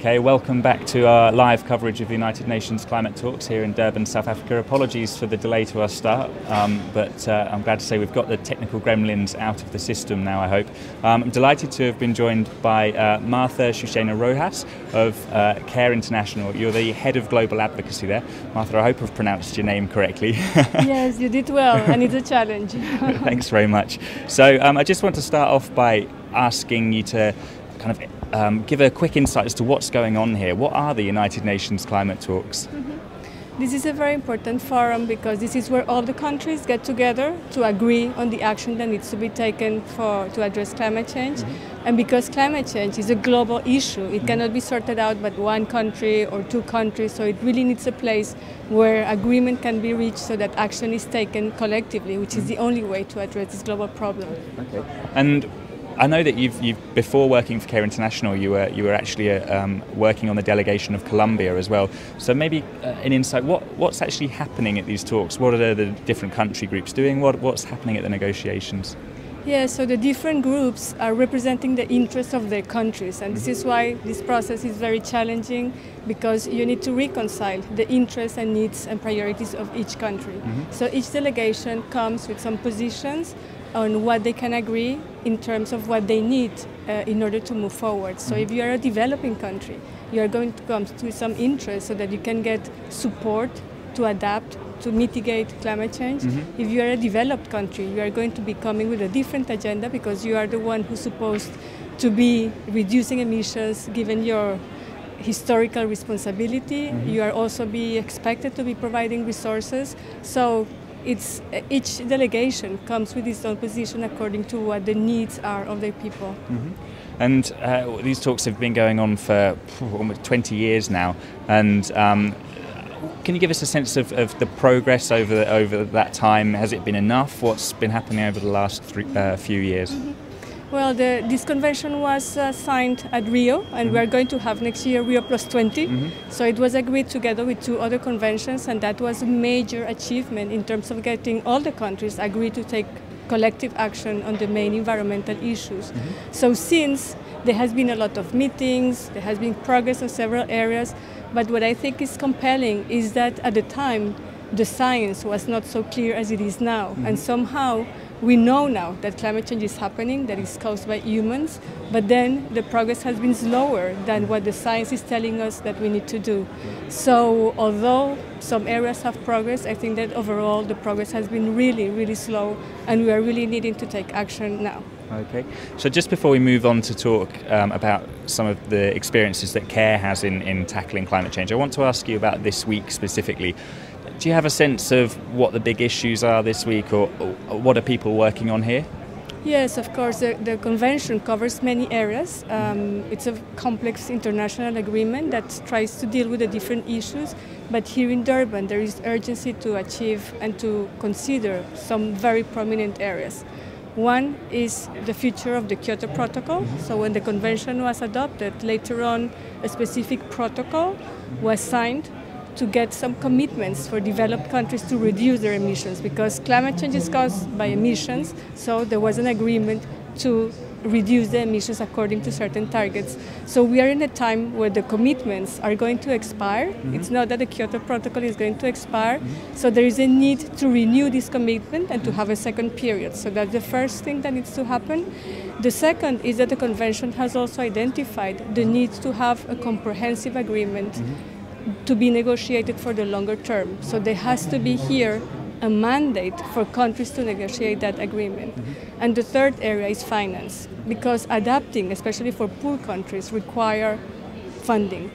Okay, welcome back to our live coverage of the United Nations climate talks here in Durban, South Africa. Apologies for the delay to our start, um, but uh, I'm glad to say we've got the technical gremlins out of the system now, I hope. Um, I'm delighted to have been joined by uh, Martha Chouchena-Rojas of uh, CARE International. You're the head of global advocacy there. Martha, I hope I've pronounced your name correctly. yes, you did well, and it's a challenge. Thanks very much. So um, I just want to start off by asking you to kind of um, give a quick insight as to what's going on here. What are the United Nations climate talks? Mm-hmm. This is a very important forum because this is where all the countries get together to agree on the action that needs to be taken for to address climate change. Mm-hmm. And because climate change is a global issue, it mm-hmm. cannot be sorted out by one country or two countries. So it really needs a place where agreement can be reached so that action is taken collectively, which is mm-hmm. the only way to address this global problem. Okay. And I know that you've, you've before working for Care International, you were you were actually uh, um, working on the delegation of Colombia as well. So maybe uh, an insight: what what's actually happening at these talks? What are the different country groups doing? What what's happening at the negotiations? Yeah, so the different groups are representing the interests of their countries, and this is why this process is very challenging because you need to reconcile the interests and needs and priorities of each country. Mm-hmm. So each delegation comes with some positions on what they can agree in terms of what they need uh, in order to move forward. So if you are a developing country, you are going to come to some interest so that you can get support to adapt to mitigate climate change. Mm-hmm. If you are a developed country, you are going to be coming with a different agenda because you are the one who's supposed to be reducing emissions given your historical responsibility. Mm-hmm. You are also be expected to be providing resources. So it's each delegation comes with its own position according to what the needs are of their people. Mm-hmm. And uh, these talks have been going on for almost 20 years now. And um, can you give us a sense of, of the progress over the, over that time? Has it been enough? What's been happening over the last three, uh, few years? Mm-hmm. Well, the, this convention was uh, signed at Rio, and mm-hmm. we are going to have next year Rio Plus 20. Mm-hmm. So it was agreed together with two other conventions, and that was a major achievement in terms of getting all the countries agreed to take collective action on the main environmental issues. Mm-hmm. So since there has been a lot of meetings, there has been progress in several areas, but what I think is compelling is that at the time the science was not so clear as it is now, and mm-hmm. somehow we know now that climate change is happening, that is caused by humans, but then the progress has been slower than what the science is telling us that we need to do. So, although some areas have progress, I think that overall the progress has been really, really slow, and we are really needing to take action now. Okay. So, just before we move on to talk um, about some of the experiences that CARE has in, in tackling climate change, I want to ask you about this week specifically. Do you have a sense of what the big issues are this week, or, or what are people working on here? Yes, of course. The, the convention covers many areas. Um, it's a complex international agreement that tries to deal with the different issues. But here in Durban, there is urgency to achieve and to consider some very prominent areas. One is the future of the Kyoto Protocol. So, when the convention was adopted, later on, a specific protocol was signed to get some commitments for developed countries to reduce their emissions because climate change is caused by emissions. So there was an agreement to reduce the emissions according to certain targets. So we are in a time where the commitments are going to expire. Mm-hmm. It's not that the Kyoto Protocol is going to expire. Mm-hmm. So there is a need to renew this commitment and to have a second period. So that's the first thing that needs to happen. The second is that the convention has also identified the need to have a comprehensive agreement. Mm-hmm to be negotiated for the longer term. So there has to be here a mandate for countries to negotiate that agreement. Mm-hmm. And the third area is finance, because adapting, especially for poor countries, require funding.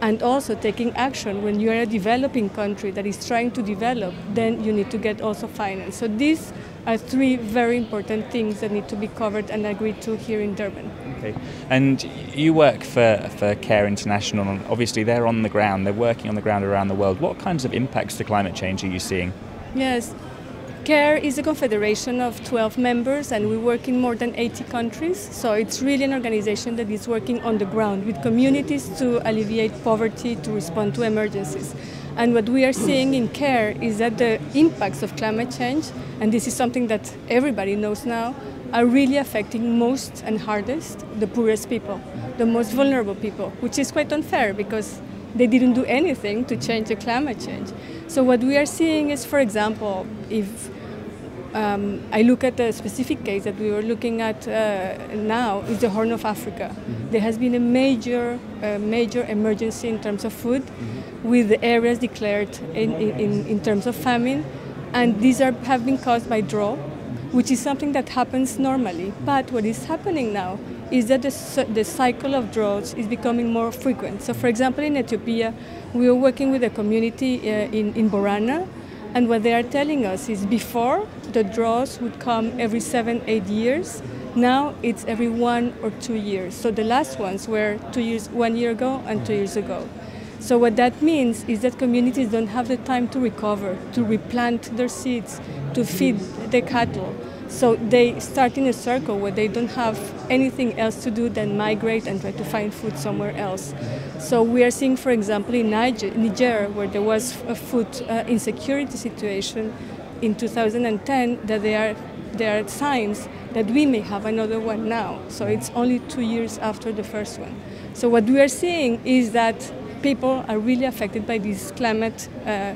And also taking action when you are a developing country that is trying to develop, then you need to get also finance. So these are three very important things that need to be covered and agreed to here in Durban. Okay. And you work for, for CARE International, and obviously they're on the ground, they're working on the ground around the world. What kinds of impacts to climate change are you seeing? Yes. CARE is a confederation of 12 members and we work in more than 80 countries. So it's really an organization that is working on the ground with communities to alleviate poverty, to respond to emergencies. And what we are seeing in CARE is that the impacts of climate change, and this is something that everybody knows now, are really affecting most and hardest the poorest people, the most vulnerable people, which is quite unfair because they didn't do anything to change the climate change. So what we are seeing is, for example, if um, I look at a specific case that we were looking at uh, now is the Horn of Africa. Mm-hmm. There has been a major, uh, major emergency in terms of food, mm-hmm. with areas declared in, in, in terms of famine, and these are, have been caused by drought, which is something that happens normally. But what is happening now is that the, the cycle of droughts is becoming more frequent. So, for example, in Ethiopia, we are working with a community uh, in, in Borana and what they are telling us is before the draws would come every seven, eight years. Now it's every one or two years. So the last ones were two years, one year ago and two years ago. So what that means is that communities don't have the time to recover, to replant their seeds, to feed the cattle. So they start in a circle where they don't have anything else to do than migrate and try to find food somewhere else. So we are seeing, for example, in Niger, Niger where there was a food uh, insecurity situation in 2010, that there are, there are signs that we may have another one now. So it's only two years after the first one. So what we are seeing is that people are really affected by these climate uh,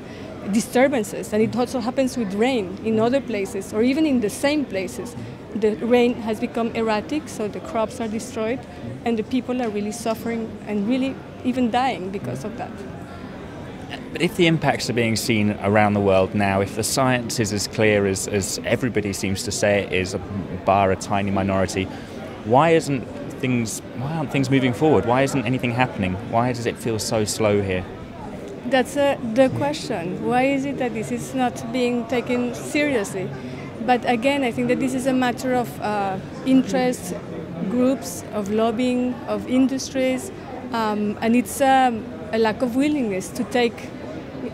disturbances, and it also happens with rain in other places or even in the same places. The rain has become erratic, so the crops are destroyed, and the people are really suffering and really even dying because of that. But if the impacts are being seen around the world now, if the science is as clear as, as everybody seems to say it is, bar a tiny minority, why isn't things why aren't things moving forward? Why isn't anything happening? Why does it feel so slow here? That's uh, the question. Why is it that this is not being taken seriously? But again, I think that this is a matter of uh, interest groups, of lobbying, of industries, um, and it's um, a lack of willingness to take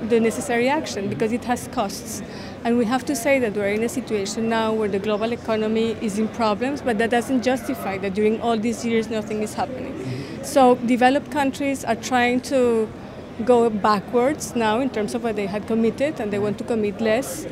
the necessary action because it has costs. And we have to say that we're in a situation now where the global economy is in problems, but that doesn't justify that during all these years nothing is happening. So developed countries are trying to go backwards now in terms of what they had committed, and they want to commit less.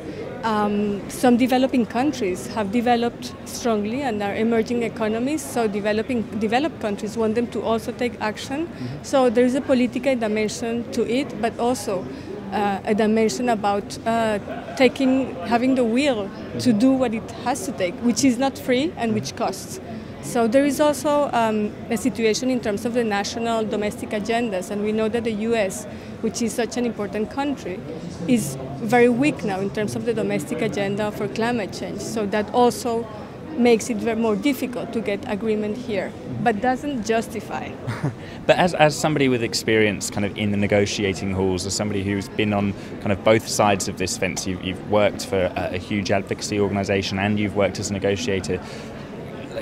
Um, some developing countries have developed strongly and are emerging economies, so developing developed countries want them to also take action. Mm-hmm. So there is a political dimension to it, but also uh, a dimension about uh, taking, having the will to mm-hmm. do what it has to take, which is not free and which costs. So there is also um, a situation in terms of the national domestic agendas, and we know that the U.S., which is such an important country, is very weak now in terms of the domestic agenda for climate change. So that also makes it very more difficult to get agreement here, but doesn't justify. but as, as somebody with experience kind of in the negotiating halls, as somebody who's been on kind of both sides of this fence, you've, you've worked for a, a huge advocacy organisation and you've worked as a negotiator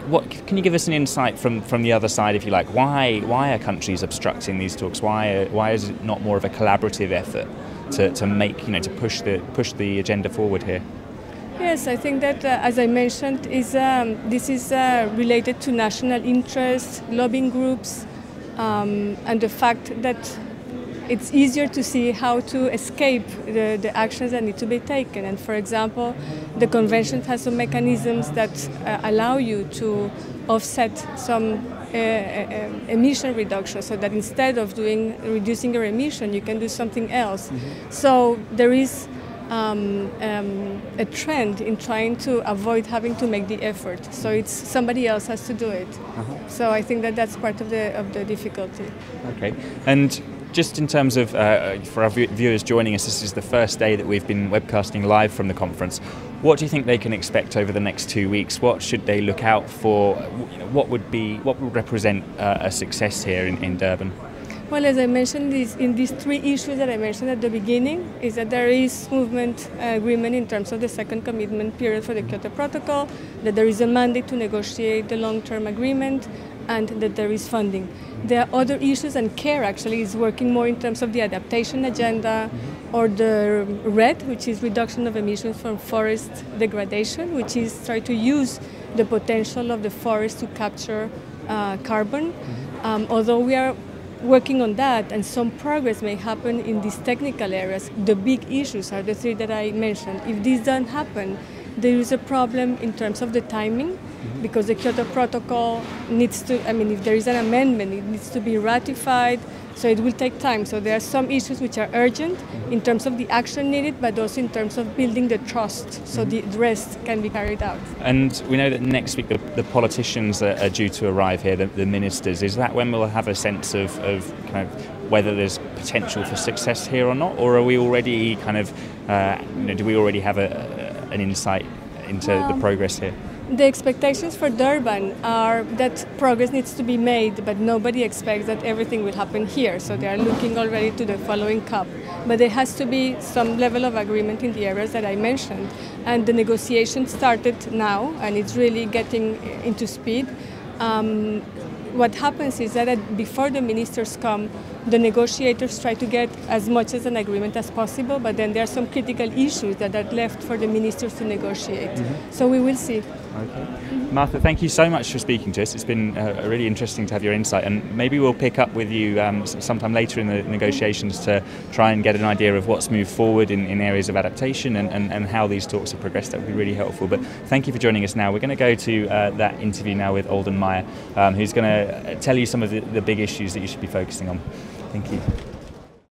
what can you give us an insight from, from the other side, if you like? Why why are countries obstructing these talks? Why why is it not more of a collaborative effort to, to make you know to push the push the agenda forward here? Yes, I think that, uh, as I mentioned, is um, this is uh, related to national interests, lobbying groups, um, and the fact that it's easier to see how to escape the, the actions that need to be taken. And for example, the convention has some mechanisms that uh, allow you to offset some uh, uh, emission reduction so that instead of doing reducing your emission, you can do something else. Mm-hmm. So there is um, um, a trend in trying to avoid having to make the effort. So it's somebody else has to do it. Uh-huh. So I think that that's part of the of the difficulty. Okay, and just in terms of, uh, for our viewers joining us, this is the first day that we've been webcasting live from the conference. What do you think they can expect over the next two weeks? What should they look out for? What would be, what would represent uh, a success here in, in Durban? Well, as I mentioned, this, in these three issues that I mentioned at the beginning, is that there is movement uh, agreement in terms of the second commitment period for the Kyoto Protocol, that there is a mandate to negotiate the long-term agreement, and that there is funding. There are other issues, and CARE actually is working more in terms of the adaptation agenda or the REDD, which is reduction of emissions from forest degradation, which is try to use the potential of the forest to capture uh, carbon. Um, although we are working on that and some progress may happen in these technical areas, the big issues are the three that I mentioned. If these don't happen, there is a problem in terms of the timing mm-hmm. because the Kyoto Protocol needs to, I mean, if there is an amendment, it needs to be ratified, so it will take time. So there are some issues which are urgent mm-hmm. in terms of the action needed, but also in terms of building the trust so mm-hmm. the rest can be carried out. And we know that next week the, the politicians are, are, due to arrive here, the, the, ministers. Is that when we'll have a sense of, of kind of whether there's potential for success here or not, or are we already kind of, uh, you know, do we already have a, an insight into the progress here? The expectations for Durban are that progress needs to be made, but nobody expects that everything will happen here. So they are looking already to the following COP. But there has to be some level of agreement in the areas that I mentioned. And the negotiation started now, and it's really getting into speed. Um, what happens is that before the ministers come, the negotiators try to get as much as an agreement as possible, but then there are some critical issues that are left for the ministers to negotiate. Mm-hmm. So we will see. Okay. Martha, thank you so much for speaking to us. It's been uh, really interesting to have your insight, and maybe we'll pick up with you um, sometime later in the negotiations to try and get an idea of what's moved forward in, in areas of adaptation and, and, and how these talks have progressed. That would be really helpful. But thank you for joining us now. We're going to go to uh, that interview now with Alden Meyer, um, who's going to tell you some of the, the big issues that you should be focusing on. Thank you.